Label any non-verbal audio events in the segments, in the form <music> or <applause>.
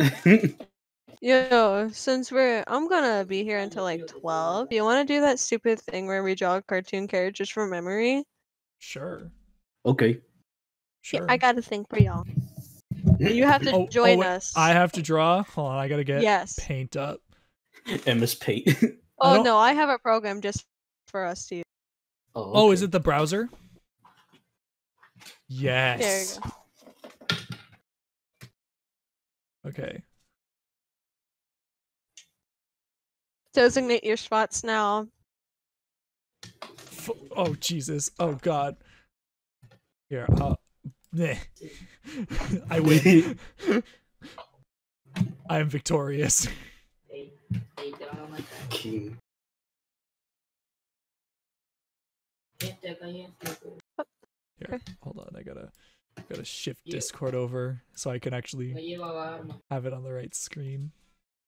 <laughs> Yo, since we're I'm gonna be here until like twelve. You want to do that stupid thing where we draw cartoon characters from memory? Sure. okay. Sure. Yeah, I got a thing for y'all. You have to Oh, oh, join wait, us. I have to draw. Hold on, I gotta get yes. paint up. MS Paint. <laughs> Oh don't- no, I have a program just for us to use. oh, Oh, is it the browser? Yes. There you go. Okay. Designate your spots now. F- oh Jesus. Oh God. Here. Uh. <laughs> I win. <laughs> I am victorious. <laughs> King. Here, hold on. I gotta gotta shift Discord over so I can actually have it on the right screen.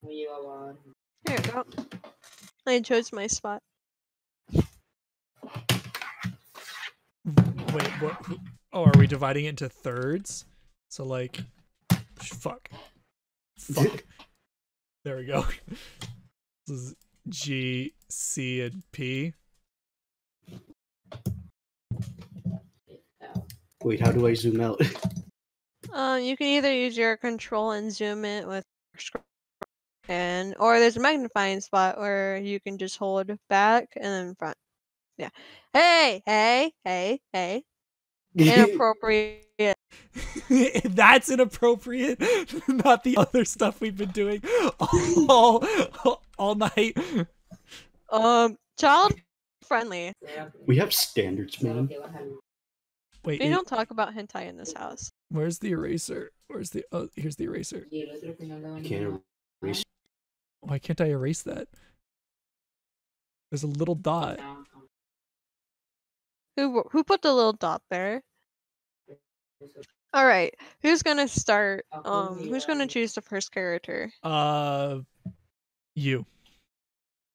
Here you go. I chose my spot. Wait, what? Oh, are we dividing it into thirds? So like, fuck, fuck. <laughs> There we go. <laughs> This is G, C, and P. Wait, how do I zoom out? <laughs> Um, you can either use your control and zoom it with scroll and or there's a magnifying spot where you can just hold back and then front. Yeah. Hey, hey, hey, hey. Inappropriate. <laughs> That's inappropriate. <laughs> Not the other stuff we've been doing all all night. Um, child friendly. we have standards, man. Wait, We i- don't talk about hentai in this house. where's the eraser? Where's the? Oh, here's the eraser. Can't erase. Why can't I erase that? There's a little dot. <laughs> Who who put the little dot there? All right. Who's gonna start? Um, who's gonna choose the first character? Uh, you.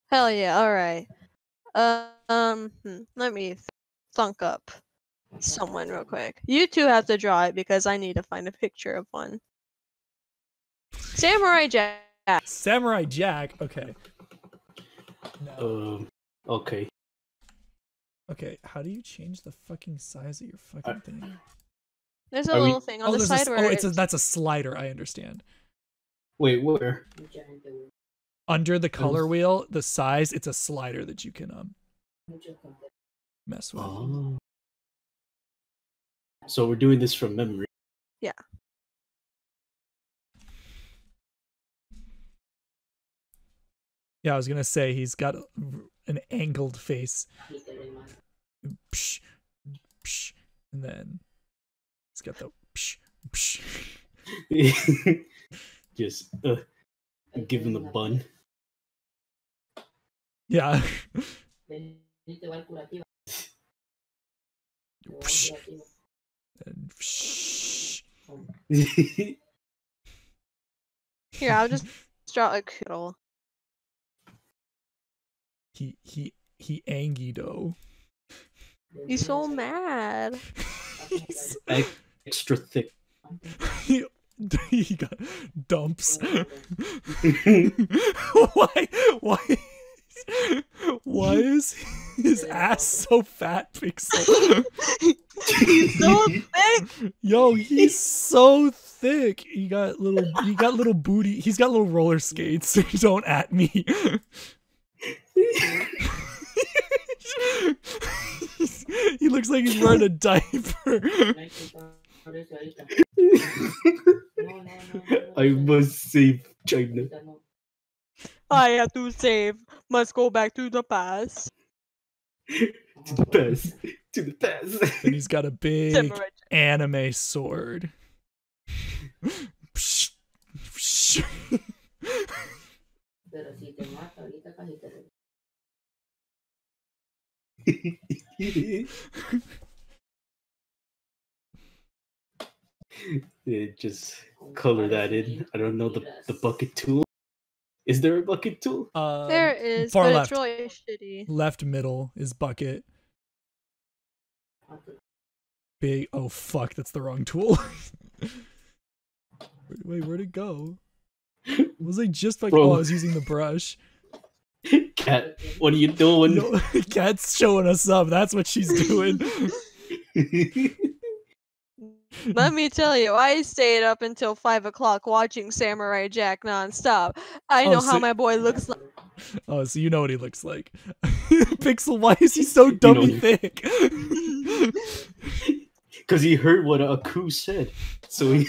Hell yeah! All right. Uh, um, hmm, let me th- thunk up someone real quick. You two have to draw it because I need to find a picture of one. Samurai Jack. Samurai Jack. Okay. No. Um. Okay. Okay. How do you change the fucking size of your fucking Uh, thing? There's a Are we- little thing on oh, the there's a, side where oh, it's a, that's a slider. I understand. Wait, where? Under the color wheel, the size, it's a slider that you can um mess with. Oh. So we're doing this from memory. Yeah, Yeah, I was gonna say he's got a- an angled face. Psh, psh, and then he's got the psh, psh. <laughs> Just uh, give him the bun. Yeah. <laughs> Psh, psh. Here, I'll just <laughs> draw a cuddle. he he he angido. He's so mad. He's- <laughs> Extra thick. <laughs> he, he got dumps. why why why is his ass so fat, Pixel? He's so thick. Yo, he's so thick. He got little he got little booty. He's got little roller skates. <laughs> Don't at me. he looks like he's wearing a diaper. <laughs> I must save China. I have to save. Must go back to the past. <laughs> To the past. To the past. and he's got a big Samurai anime sword. Psh, psh. yeah, just color that in. I don't know the, the bucket tool. Is there a bucket tool? Um, There is, far but left. it's really shitty. Left middle is bucket. Big. Oh fuck, that's the wrong tool. <laughs> Wait, wait, where'd it go? Was I just like, Bro. oh, I was using the brush. Catt, what are you doing? <laughs> No, Catt's showing us up. That's what she's doing. <laughs> Let me tell you, I <laughs> stayed up until five o'clock watching Samurai Jack nonstop. I Oh, know so- how my boy looks like. <laughs> Oh, so you know what he looks like. <laughs> Pixel, why is he so dummy you- thick? Because he heard what Aku said. So he,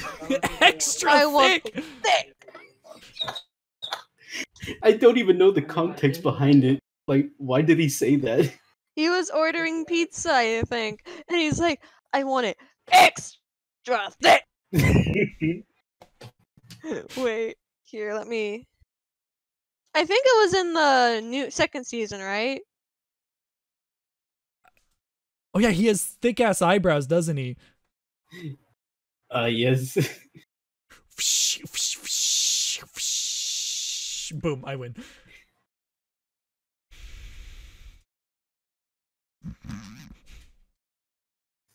Extra I thick. thick. I don't even know the context behind it. Like, why did he say that? He was ordering pizza, I think, and he's like, "I want it extra <laughs> thick." <laughs> Wait, here, let me. I think it was in the new second season, right? Oh yeah, he has thick ass eyebrows, doesn't he? uh, yes. <laughs> Boom, I win.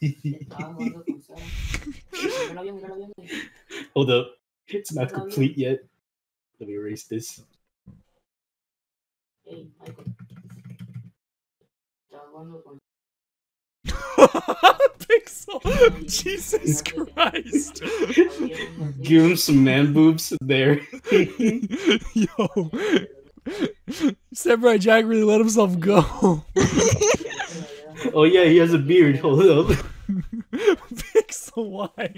<laughs> Hold up. It's not complete yet. Let me erase this. Pixel, <laughs> Jesus Christ! Give him some man boobs there. <laughs> Yo, Samurai Jack really let himself go. Oh yeah, he has a beard. Hold up. Pixel, why?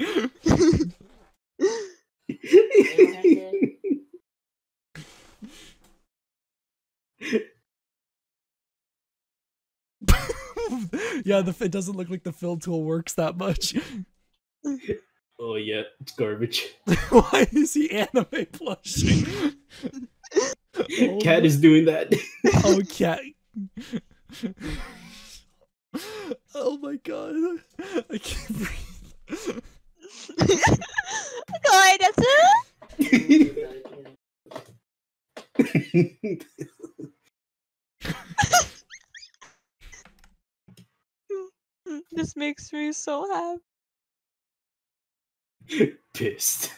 <laughs> yeah, the it doesn't look like the fill tool works that much. oh yeah, it's garbage. <laughs> Why is he anime plushing? Oh Catt my- is doing that. Oh, cat. <laughs> oh my god. <laughs> I can't breathe. Go that's <laughs> it. This makes me so happy. <laughs> Pissed.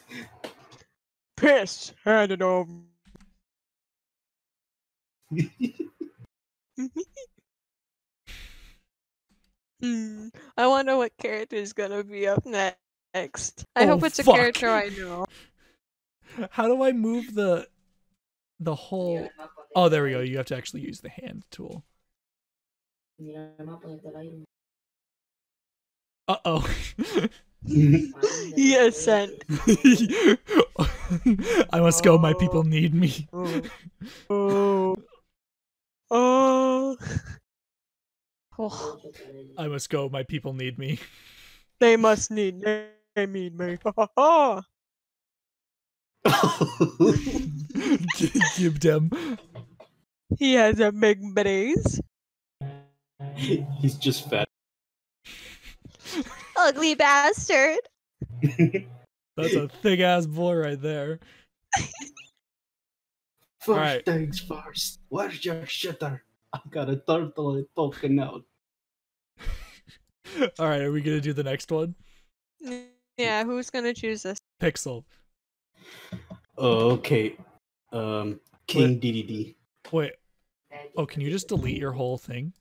Pissed. Hand it over. Hmm. I wonder what character is gonna be up next. I Oh, hope it's a character I know. <laughs> How do I move the the whole Oh, there we go. You have to actually use the hand tool. Uh-oh. <laughs> He sent. <laughs> I must go. My people need me. Oh. Oh. oh. Oh. I must go. My people need me. <laughs> They must need me they need me. Ha ha ha. <laughs> Give them. He has a big brace. <laughs> He's just fat. Ugly bastard. That's a thick ass boy right there. First Alright. things first. Where's your shitter? I got a turtle talking out. All right, are we gonna do the next one? Yeah, who's gonna choose this? Pixel. Oh, okay. Um, King DDD. Wait. Oh, can you just delete your whole thing?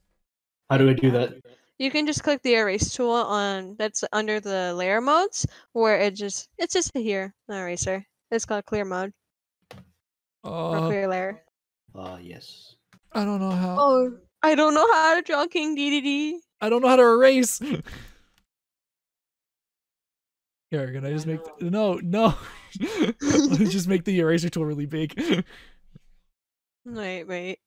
How do I do that? You can just click the erase tool on that's under the layer modes where it just it's just here, the eraser. It's called clear mode or Uh, clear layer. Ah, yes. I don't know how. Oh, I don't know how to draw King DDD. I don't know how to erase. Here, can I just make the, no, no. <laughs> Let me just make the eraser tool really big. <laughs> Wait, wait.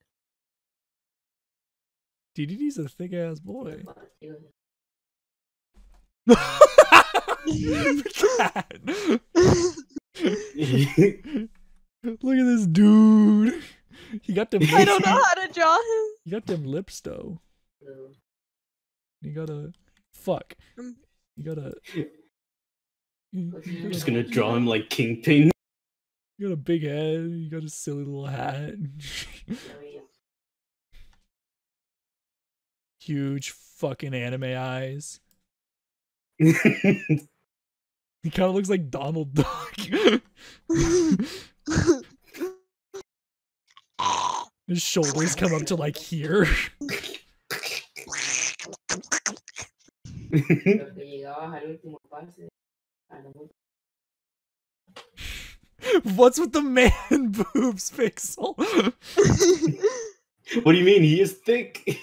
DDD's a thick ass boy. <laughs> Look at this dude. He got them. I don't know how to draw him. He got them lips though. You gotta fuck. Um, You gotta. <laughs> You, you I'm just gonna draw him like Kingpin. <laughs> You got a big head. You got a silly little hat. <laughs> Huge fucking anime eyes. He kind of looks like Donald Duck. His shoulders come up to like here. <laughs> What's with the man <laughs> boobs, Pixel? <laughs> what do you mean? He is thick.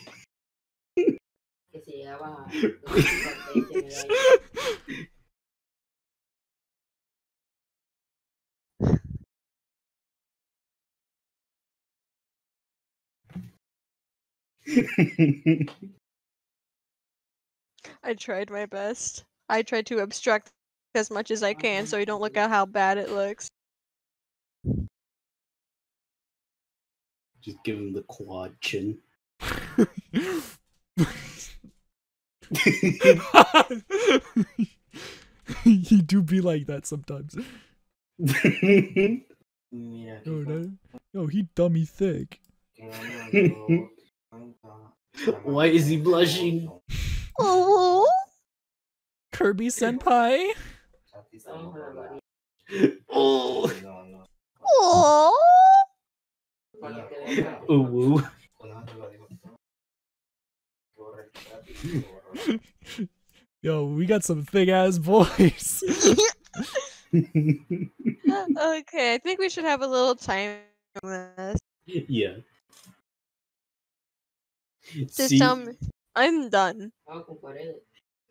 I tried my best. I tried to obstruct as much as I can so you don't look at how bad it looks. Just give him the quad chin. <laughs> <laughs> he do be like that sometimes. Oh, no. Yo, he dummy thick. <laughs> Why is he blushing? Oh, Kirby senpai. Oh, oh. ooh, woo. Yo, we got some thick ass boys. <laughs> okay, I think we should have a little time on this. yeah. Just See, tell me. I'm done.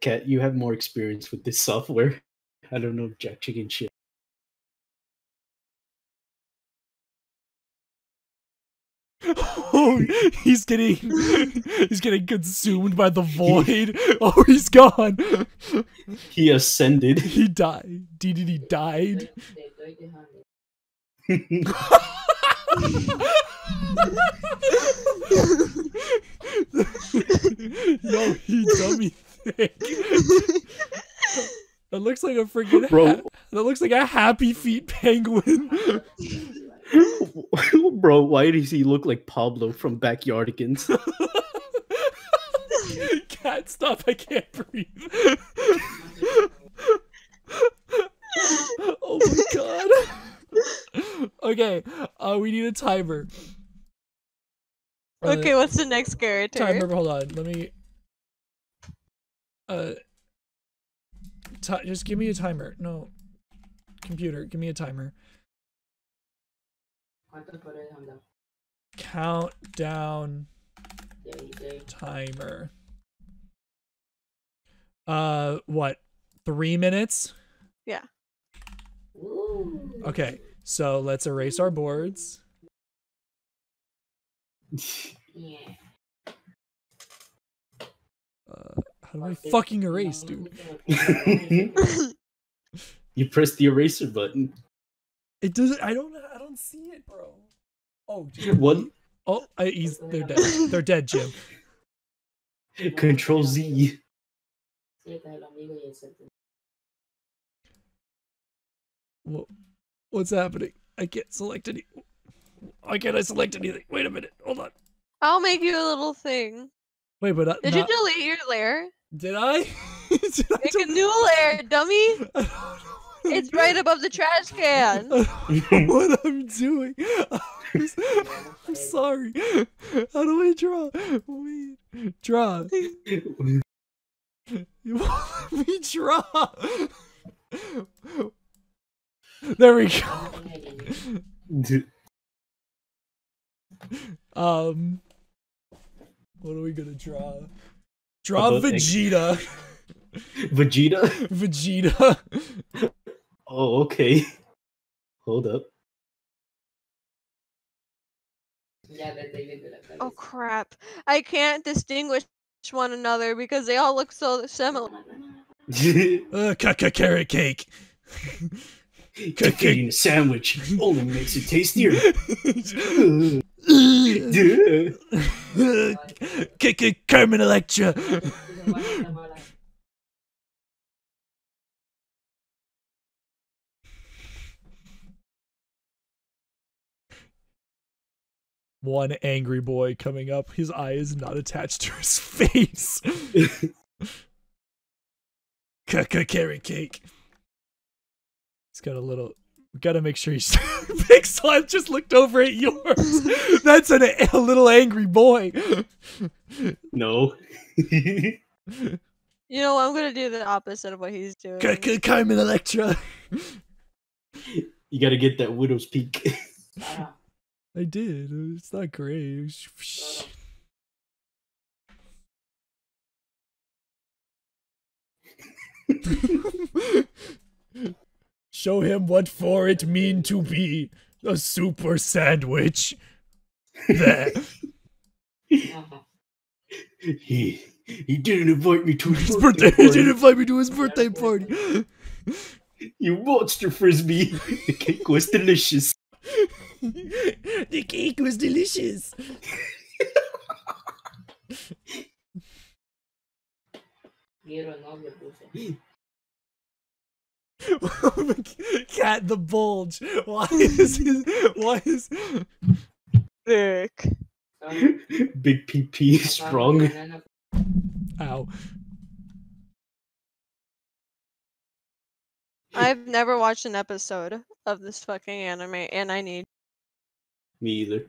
Catt, you have more experience with this software. <laughs> I don't know jack chicken shit. oh, he's getting <laughs> he's getting consumed by the void. <laughs> Oh, he's gone. He ascended. He died. DDD died. <laughs> Yo, he dummy thick. That looks like a freaking Bro. ha- that looks like a happy feet penguin. <laughs> Bro, why does he look like Pablo from Backyardigans? Catt, stop! I can't breathe. oh my god. okay, uh, we need a timer. Okay, what's the next character? timer. Hold on. Let me. Uh. Ti just give me a timer. No. Computer, give me a timer. Countdown timer. Uh, what? Three minutes? Yeah. Okay, so let's erase our boards. Uh, how do I fucking erase, dude? <laughs> <laughs> you press the eraser button. It doesn't. I don't. I don't see it, bro. Oh, just- One oh, I, he's. They're dead. They're dead, Jim. <laughs> Control Z. Wha- What's happening? I can't select any. Why can't I select anything? Wait a minute. Hold on. I'll make you a little thing. Wait, but uh, Did not- you delete your lair? did I? <laughs> did I Make a del- new lair, dummy! <laughs> I don't know what I'm It's right above the trash can. I don't know what I'm doing. <laughs> I'm, s- I'm sorry. How do I draw? Wait, draw. You won't let me draw. There we go. <laughs> Um, what are we gonna draw? Draw About Vegeta. <laughs> Vegeta? Vegeta. Oh, okay. Hold up. Oh crap. I can't distinguish one another because they all look so similar. <laughs> Uh, carrot cake. Eating a sandwich only makes it tastier. Kick Carmen Electra. One angry boy coming up. His eye is not attached to his face. <laughs> Caca carrot cake. He's got a little We gotta make sure he's Pixel. I've just looked over at yours. <laughs> That's an, a little angry boy. No. <laughs> You know, I'm gonna do the opposite of what he's doing. C- C- Carmen Electra. you gotta get that widow's peak. <laughs> I did. It's not great. Show him what for it mean to be a super sandwich. There. <laughs> he he didn't invite me to His his birthday. birthday. He didn't invite me to his birthday party. <laughs> You monster frisbee. The cake was delicious. <laughs> the cake was delicious. <laughs> Catt the bulge. Why is his, why is Sick. <laughs> Big PP strong. ow I've never watched an episode of this fucking anime, and I need. Me either.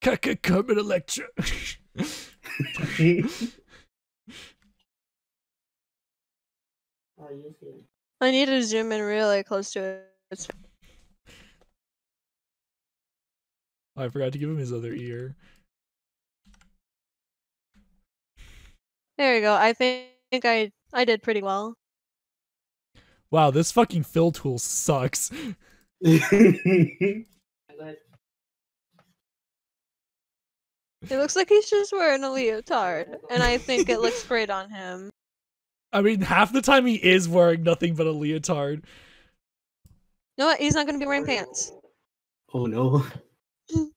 Kaka Carmen Electra. <laughs> Oh, I need to zoom in really close to it. It's- oh, I forgot to give him his other ear. There you go. I think I I did pretty well. Wow, this fucking fill tool sucks. <laughs> It looks like he's just wearing a leotard, and I think it looks great on him. I mean, half the time he is wearing nothing but a leotard. No. He's not gonna be wearing pants. oh no. <laughs>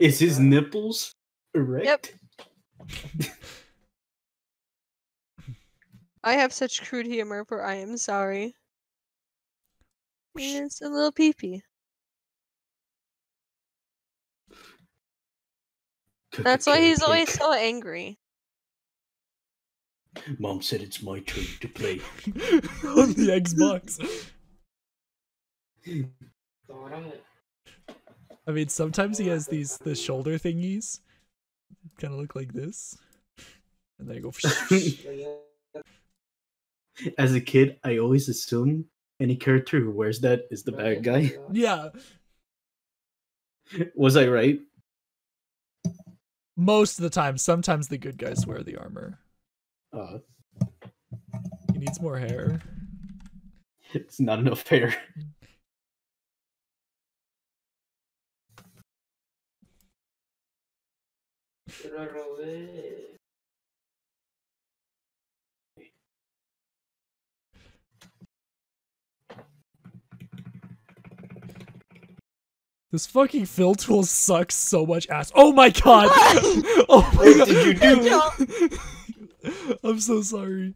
Is his nipples erect? Yep. I have such crude humor for I am sorry. It's a little peepee. That's why he's always so angry. Mom said it's my turn to play. <laughs> on the Xbox. I mean, sometimes he has these the shoulder thingies, kind of look like this, and they go. <laughs> As a kid, I always assume any character who wears that is the bad guy. yeah, <laughs> Was I right? most of the time. Sometimes the good guys wear the armor. Uh, He needs more hair. it's not enough hair. This fucking fill tool sucks so much ass. Oh my god! <laughs> oh my What god! did you do? <laughs> I'm so sorry.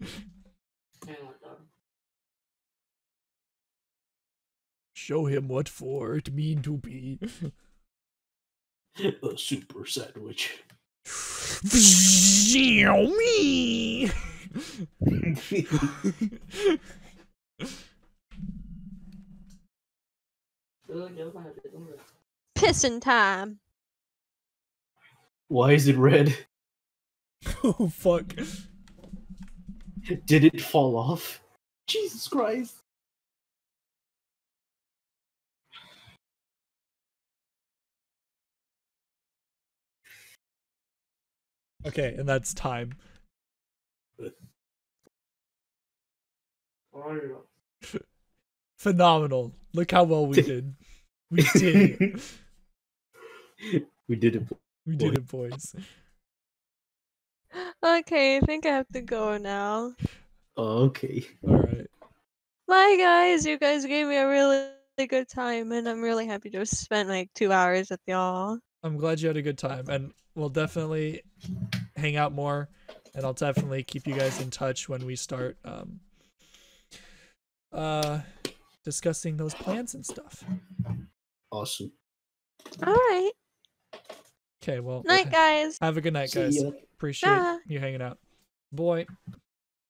Show him what for it mean to be. <laughs> A super sandwich. me. Pissing time. Why is it red? <laughs> oh fuck. Did it fall off? Jesus Christ. Okay, and that's time. <laughs> Phenomenal. Look how well we <laughs> did. We did it. we did it. We did it, boys. Okay, I think I have to go now. Okay. Alright. Bye, guys. You guys gave me a really good time, and I'm really happy to have spent like two hours with y'all. I'm glad you had a good time, and we'll definitely hang out more, and I'll definitely keep you guys in touch when we start um, uh, discussing those plans and stuff. Awesome. All right. Okay, well, Night, <laughs> guys. have a good night, See guys. ya. Appreciate Bye. you hanging out. Boy.